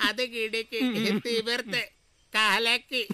അത് കിടുക്കി തിമിർത്ത് കലക്കി.